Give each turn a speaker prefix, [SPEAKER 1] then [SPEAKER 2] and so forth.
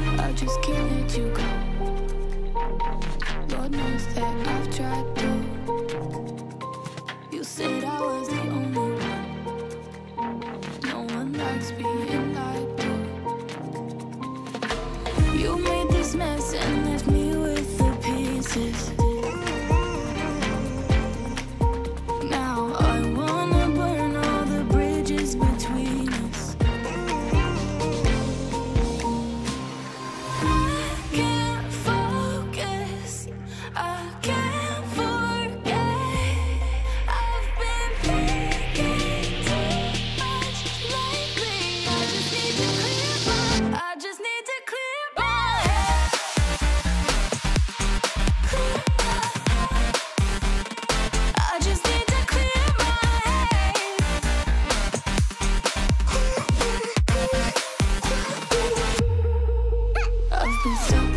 [SPEAKER 1] I just can't let you go. Lord knows that I've tried to. You said I was the only one. No one likes being lied to. You made please don't